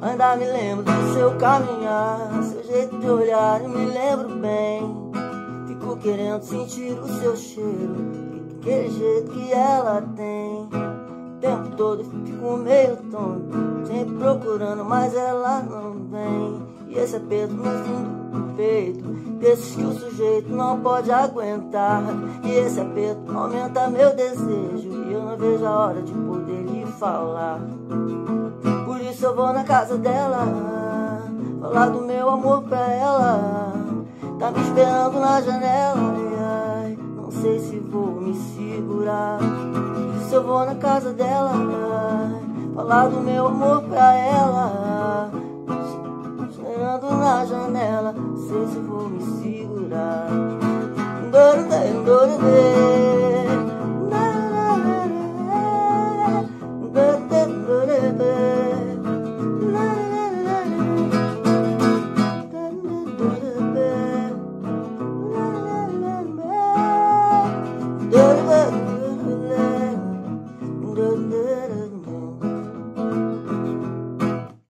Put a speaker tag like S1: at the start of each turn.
S1: Ainda me lembro do seu caminhar, seu jeito de olhar, eu me lembro bem. Fico querendo sentir o seu cheiro, aquele jeito que ela tem. O tempo todo fico meio tonto, sempre procurando, mas ela não vem. E esse aperto no fundo do peito, desses que o sujeito não pode aguentar. E esse aperto aumenta meu desejo, e eu não vejo a hora de poder Por isso eu vou na casa dela, falar do meu amor pra ela. Tá me esperando na janela, ai, ai, não sei se vou me segurar. Por isso eu vou na casa dela, falar do meu amor pra ela. Esperando na janela, não sei se vou me segurar. Doro, doro, doro, da da